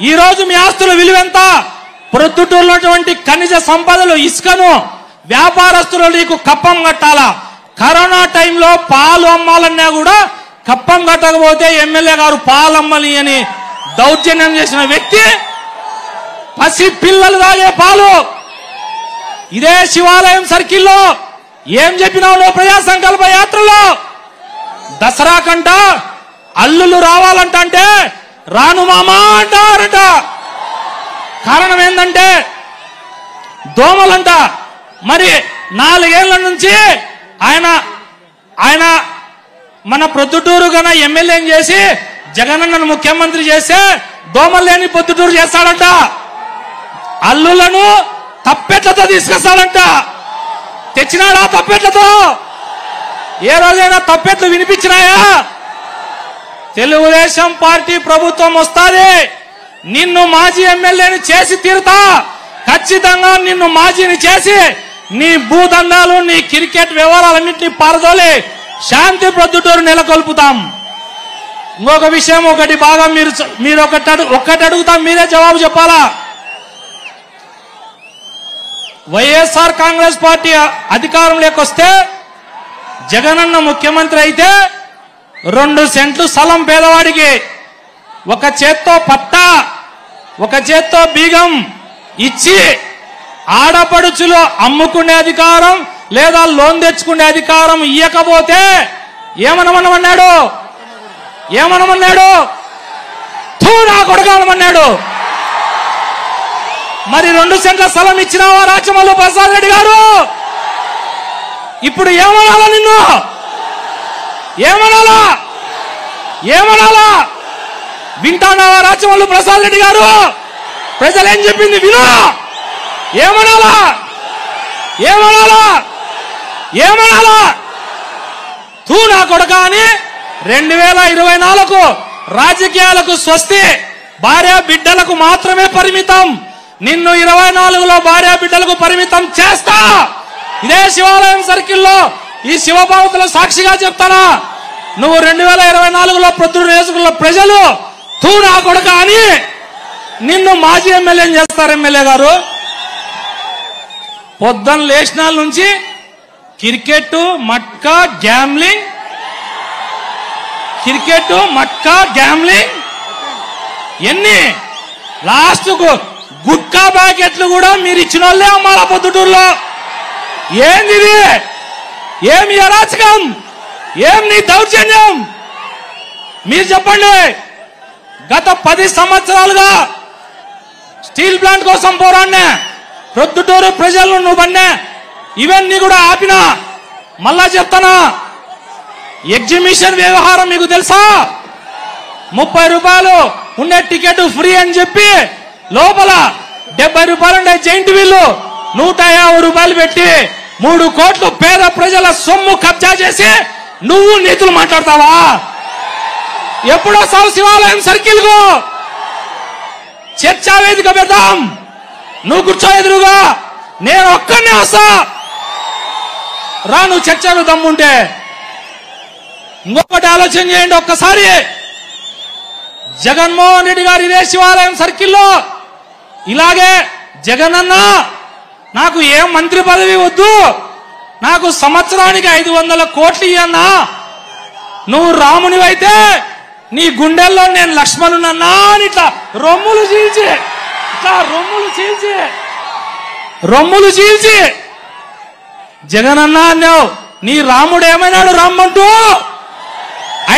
ఈ రోజు మీ ఆస్తుల విలువెంత ప్రొద్దుటూరులోటువంటి ఖనిజ సంపదలు ఇసుకను వ్యాపారస్తులు నీకు కప్పం కట్టాలా? కరోనా టైంలో పాలు అమ్మాలన్నా కూడా కప్పం కట్టకపోతే ఎమ్మెల్యే గారు పాలు అని దౌర్జన్యం చేసిన వ్యక్తి పసి పిల్లలు తాగే పాలు. ఇదే శివాలయం సర్కిల్లో. ఏం చెప్పినావు నువ్వు ప్రజా సంకల్ప యాత్రలో? దసరా కంట అల్లులు రావాలంటే రాను మామా అంటారట. కారణం ఏంటంటే దోమలంట. మరి నాలుగేళ్ళ నుంచి ఆయన ఆయన మన ప్రొద్దుటూరు గన ఎమ్మెల్యే చేసి జగనన్నను ముఖ్యమంత్రి చేస్తే దోమలు లేని పొద్దుటూరు చేస్తాడంట. అల్లులను తప్పెట్లతో తీసుకొస్తాడంట. తెచ్చినాడా తప్పెట్లతో? ఏ రోజైనా తప్పెట్లు వినిపించినాయా? తెలుగుదేశం పార్టీ ప్రభుత్వం వస్తుంది. నిన్ను మాజీ ఎమ్మెల్యేని చేసి తీరుతా. ఖచ్చితంగా నిన్ను మాజీని చేసి నీ భూదండాలు నీ క్రికెట్ వివరాలన్నింటినీ పారదోలి. శాంతి ప్రొద్దుటూరు నెలకొల్పుతాం. ఇంకొక విషయం ఒకటి బాగా మీరు మీరు ఒకటి ఒక్కటి అడుగుతాం మీరే జవాబు చెప్పాలా? వైఎస్ఆర్ కాంగ్రెస్ పార్టీ అధికారంలోకి వస్తే జగనన్న ముఖ్యమంత్రి అయితే రెండు సెంట్లు స్థలం పేదవాడికి. ఒక చేత్తో పట్టా ఒక చేత్తో బీగం ఇచ్చి ఆడపడుచులు అమ్ముకునే అధికారం లేదా లోన్ తెచ్చుకునే అధికారం ఇయ్యకపోతే ఏమనమన్నాడు ఏమనమన్నాడు? తూ నా కొడగానమన్నాడు మరి రెండు సెంట్ల స్థలం ఇచ్చినావా రాచమల్లు ప్రసాద్ రెడ్డి గారు? ఇప్పుడు ఏమనాలా నిన్ను? ఏమనాలా? ఏమనాలా? వింటానావా రాచమల్లు ప్రసాద్ రెడ్డి గారు? ప్రజలు ఏం చెప్పింది విను. ఏమనాలా? ఏమనాలా? ఏమనాలా? తూ నా కొడక అని రెండు వేల ఇరవై నాలుగు రాజకీయాలకు స్వస్తి భార్య బిడ్డలకు మాత్రమే పరిమితం. నిన్ను ఇరవై నాలుగులో భార్య బిడ్డలకు పరిమితం చేస్తా. ఇదే శివాలయం సర్కిల్లో ఈ శివపార్వతుల సాక్షిగా చెప్తానా? నువ్వు రెండు వేల ఇరవై నాలుగులో ప్రొద్దుడు నియోజకవర్గంలో ప్రజలు తూ నా కొడుక అని నిన్ను మాజీ ఎమ్మెల్యే చేస్తారు ఎమ్మెల్యే గారు. పొద్దున్న లేచినాల నుంచి cricket matka gambling cricket matka gambling ఎన్ని? లాస్ట్ గుట్కా ప్యాకెట్లు కూడా మీరు ఇచ్చిన వాళ్ళే అమ్మాల పొద్దుటూరులో. ఏంది ఇది ఏమి అరాచకం? ఏం నీ దౌర్జన్యం? మీరు చెప్పండి గత పది సంవత్సరాలుగా స్టీల్ ప్లాంట్ కోసం పోరాడినా ప్రొద్దుటూరు ప్రజలను నువ్వు ఇవన్నీ కూడా ఆపినా మళ్ళా చెప్తానా? ఎగ్జిబిషన్ వ్యవహారం మీకు తెలుసా? ముప్పై రూపాయలు ఉండే టికెట్ ఫ్రీ అని చెప్పి లోపల డెబ్బై రూపాయలు ఉండే జైంట్ వీళ్ళు నూట యాభై రూపాయలు పెట్టి మూడు కోట్లు పేద ప్రజల సొమ్ము కబ్జా చేసి నువ్వు నీతులు మాట్లాడతావా? ఎప్పుడో సావు శివాలయం సర్కిల్కు చర్చా వేదిక పెడదాం. నువ్వు కూర్చో ఎదురుగా. నేను ఒక్కనే వస్తా. రా నువ్వు చర్చకు దమ్ముంటే. ఇంకొకటి ఆలోచన చేయండి ఒక్కసారి. జగన్మోహన్ రెడ్డి గారు ఇదే శివాలయం సర్కిల్లో. ఇలాగే జగనన్న నాకు ఏం మంత్రి పదవి వద్దు? నాకు సంవత్సరానికి ఐదు వందల కోట్లు ఇయ్యన్నా. నువ్వు రామునివైతే నీ గుండెల్లో నేను లక్ష్మణునన్నా అని ఇట్లా రొమ్ములు చీల్చి ఇట్లా రొమ్ములు చీల్చి రొమ్ములు చీల్చి జగనన్నా అన్నావు. నీ రాముడు ఏమైనాడు రమ్మంటూ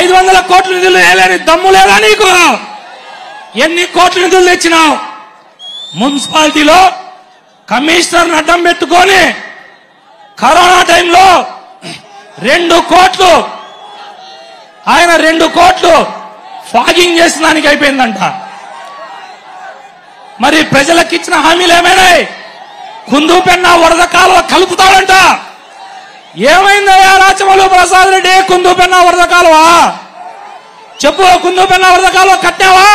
ఐదు వందల కోట్ల నిధులు వేయలేని దమ్ము లేదా నీకు? ఎన్ని కోట్ల నిధులు తెచ్చినావు? మున్సిపాలిటీలో కమిషనర్ అడ్డం పెట్టుకొని కరోనా టైంలో రెండు కోట్లు ఆయన రెండు కోట్లు ఫాగింగ్ చేసిన దానికి అయిపోయిందంట. మరి ప్రజలకు ఇచ్చిన హామీలు ఏమైనాయి? కుందు పెన్న వరద కాలువ కలుపుతాడంట. ఏమైందయ్యా రాచమలు ప్రసాద్ రెడ్డి? కుందు పెన్న వరద కాలువ? చెప్పు కుందు పెన్న వరద కాలువ కట్టావా?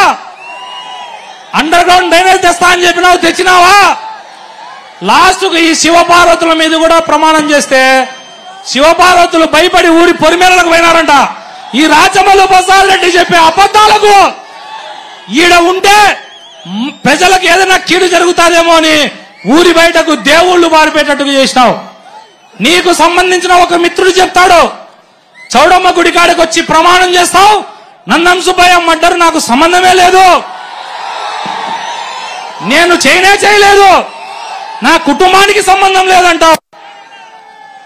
అండర్ గ్రౌండ్ డ్రైనేజ్ తెస్తా అని చెప్పినావు తెచ్చినావా? లాస్ట్కు ఈ శివపార్వతుల మీద కూడా ప్రమాణం చేస్తే శివపార్వతులు భయపడి ఊరి పొరిమేరలకు పోయినారంట. ఈ రాచమల్లు ప్రసాద్ రెడ్డి చెప్పే అబద్ధాలకు ఈడ ఉంటే ప్రజలకు ఏదైనా కీడు జరుగుతాదేమో అని ఊరి బయటకు దేవుళ్ళు బారిపేటట్టుగా చేసినావు. నీకు సంబంధించిన ఒక మిత్రుడు చెప్తాడు చౌడమ్మ గుడి కాడికి వచ్చి ప్రమాణం చేస్తావు నందం సుబ్బయ్య మడ్డరు నాకు సంబంధమే లేదు. నేను చేయనే చేయలేదు. నా కుటుంబానికి సంబంధం లేదంటావు.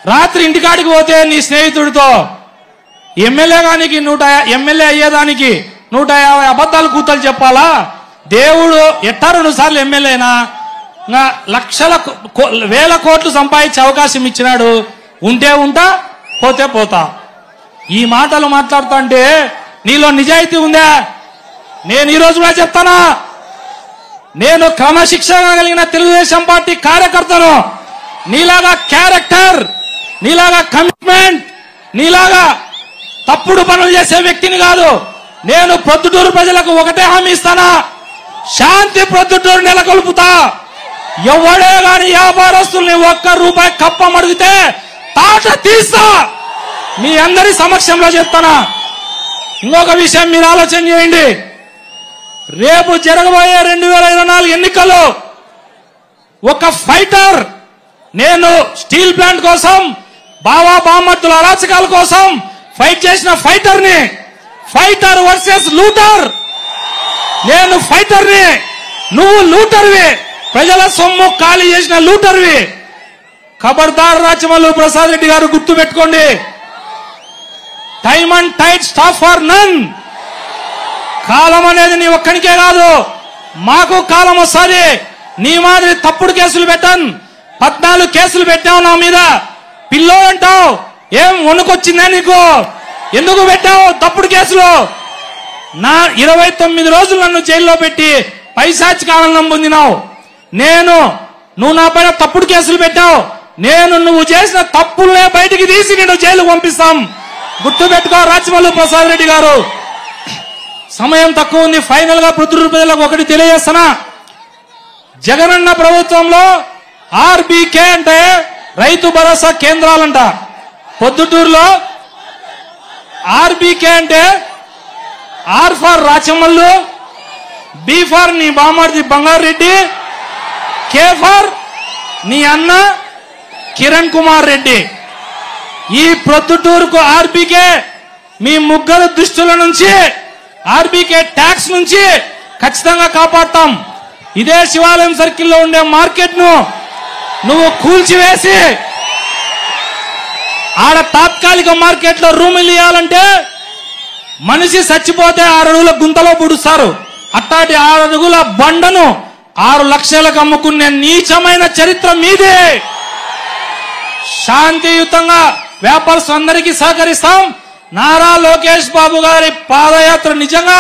రాత్రి ఇంటికాడికి పోతే నీ స్నేహితుడితో ఎమ్మెల్యేగానికి నూట ఎమ్మెల్యే అయ్యేదానికి నూట యాభై అబద్ధాలు కూతలు చెప్పాలా? దేవుడు ఎట్టా రెండు సార్లు ఎమ్మెల్యేనా? నా లక్షల కో- వేల కోట్లు సంపాదించే అవకాశం ఇచ్చినాడు. ఉంటే ఉంటా పోతే పోతా. ఈ మాటలు మాట్లాడుతుంటే నీలో నిజాయితీ ఉందా? నేను ఈరోజు కూడా చెప్తానా? నేను క్రమశిక్షణ కలిగిన తెలుగుదేశం పార్టీ కార్యకర్తను. నీలాగా క్యారెక్టర్ నీలాగా కమిట్మెంట్ నీలాగా తప్పుడు పనులు చేసే వ్యక్తిని కాదు. నేను ప్రొద్దుటూరు ప్రజలకు ఒకటే హామీ ఇస్తానా? శాంతి ప్రొద్దుటూరు నెలకొల్పుతా. ఎవడే గాని వ్యాపారస్తుల్ని ఒక్క రూపాయి కప్పం అడిగితే తాట తీస్తా. మీ అందరి సమక్షంలో చెప్తానా? ఇంకొక విషయం మీరు ఆలోచన చేయండి. రేపు జరగబోయే రెండు వేల ఇరవై నాలుగు ఎన్నికల్లో ఒక ఫైటర్ నేను స్టీల్ ప్లాంట్ కోసం బావా బామర్తుల అరాచకాల కోసం ఫైట్ చేసిన ఫైటర్ని ఫైటర్ వర్సెస్ లూటర్ నేను ఫైటర్ని నువ్వు లూటర్వి ప్రజల సొమ్ము ఖాళీ చేసిన లూటర్వి ఖబర్దార్ రాచమల్లు ప్రసాద్ రెడ్డి గారు గుర్తు పెట్టుకోండి time and tide stop for none కాలం అనేది నీ ఒక్కనికే కాదు. మాకు కాలం వస్తుంది. నీ మాదిరి తప్పుడు కేసులు పెట్టాను పద్నాలుగు కేసులు పెట్టావు నా మీద. పిల్లో అంటావు ఏం వణుకొచ్చిందా నీకు? ఎందుకు పెట్టావు తప్పుడు కేసులు? నా ఇరవై తొమ్మిది రోజులు నన్ను జైల్లో పెట్టి పైశాచిక ఆనందం పొందినావు నేను నువ్వు నా పైన తప్పుడు కేసులు పెట్టావు. నేను నువ్వు చేసిన తప్పులే బయటికి తీసి నేను జైలు పంపిస్తాం. గుర్తు పెట్టుకో రాజమల్లు ప్రసాద్ రెడ్డి గారు. సమయం తక్కువ ఉంది. ఫైనల్గా పృథ్వీ ప్రజలకు ఒకటి తెలియజేస్తున్నా. జగనన్న ప్రభుత్వంలో ఆర్బీకే అంటే రైతు భరోసా కేంద్రాలంట. పొద్దుటూరులో ఆర్బీకే అంటే R for Rachamallu B for నీ బామర్ది బంగారెడ్డి కే ఫార్ నీ అన్న కిరణ్ కుమార్ రెడ్డి. ఈ ప్రొద్దుటూరుకు ఆర్బీకే మీ ముగ్గురు దుష్టుల నుంచి ఆర్బీకే ట్యాక్స్ నుంచి ఖచ్చితంగా కాపాడతాం. ఇదే శివాలయం సర్కిల్లో ఉండే మార్కెట్ను నువ్వు కూల్చివేసి ఆడ తాత్కాలిక మార్కెట్లో రూములు ఇవ్వాలంటే మనిషి చచ్చిపోతే ఆరు అడుగుల గుంతలో పుడుస్తారు. అట్టాటి ఆరు అడుగుల బండను ఆరు లక్షలకు అమ్ముకునే నీచమైన చరిత్ర మీదే. శాంతియుతంగా వ్యాపారస్తులందరికీ సహకరిస్తాం. నారా లోకేష్ బాబు గారి పాదయాత్ర నిజంగా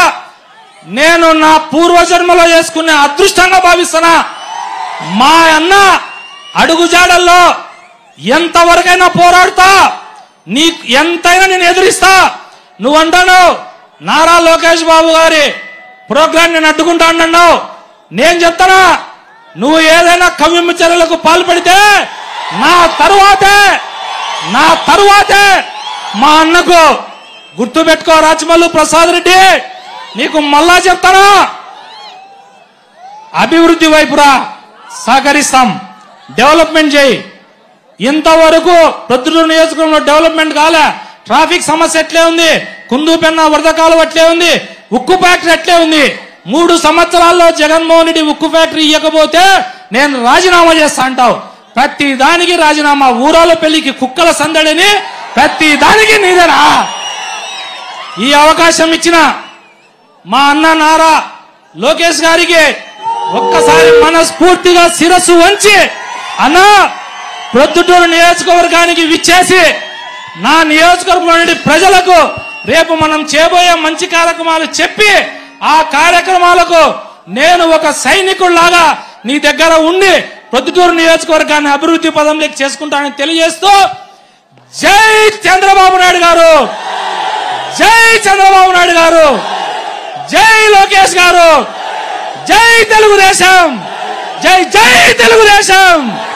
నేను నా పూర్వజన్మలో చేసుకునే అదృష్టంగా భావిస్తున్నా. మా అన్న అడుగుజాడల్లో ఎంతవరకైనా పోరాడుతా నీ ఎంతైనా నేను ఎదురిస్తా. నువ్వంటాను నారా లోకేష్ బాబు గారి ప్రోగ్రాం నేను అడ్డుకుంటా అన్నావు నేను చెప్తానా నువ్వు ఏదైనా కవ్వింపు చర్యలకు పాల్పడితే నా తరువాతే నా తరువాతే మా అన్నకు గుర్తు పెట్టుకో రాచమల్లు ప్రసాద్ రెడ్డి. నీకు మళ్ళా చెప్తానా అభివృద్ధి వైపురా సహకరిస్తాం. డెవలప్మెంట్ చేయి. ఇంతవరకు ప్రొద్దుటూరు నియోజకవర్గంలో డెవలప్మెంట్ కాలే. ట్రాఫిక్ సమస్య ఎట్లే ఉంది? కుందుపెన్న వరద కాలువ అట్లే ఉంది? ఉక్కు ఫ్యాక్టరీ అట్లే ఉంది? మూడు సంవత్సరాల్లో జగన్మోహన్ రెడ్డి ఉక్కు ఫ్యాక్టరీ ఇవ్వకపోతే నేను రాజీనామా చేస్తా అంటావు. ప్రతి దానికి రాజీనామా. ఊరాల పెళ్ళికి కుక్కల సందడిని ప్రతి దానికి నీదేనా ఈ అవకాశం ఇచ్చిన మా అన్న నారా లోకేష్ గారికి ఒక్కసారి మనస్ఫూర్తిగా శిరస్సు వంచి అన్న ప్రొద్దుటూరు నియోజకవర్గానికి విచ్చేసి నా నియోజకవర్గంలోని ప్రజలకు రేపు మనం చేయబోయే మంచి కార్యక్రమాలు చెప్పి ఆ కార్యక్రమాలకు నేను ఒక సైనికుడిలాగా నీ దగ్గర ఉండి ప్రొద్దుటూరు నియోజకవర్గాన్ని అభివృద్ధి పదంలోకి చేసుకుంటానని తెలియజేస్తూ జై చంద్రబాబు నాయుడు గారు! జై చంద్రబాబు నాయుడు గారు! జై లోకేష్ గారు! జై తెలుగుదేశం! జై జై తెలుగుదేశం!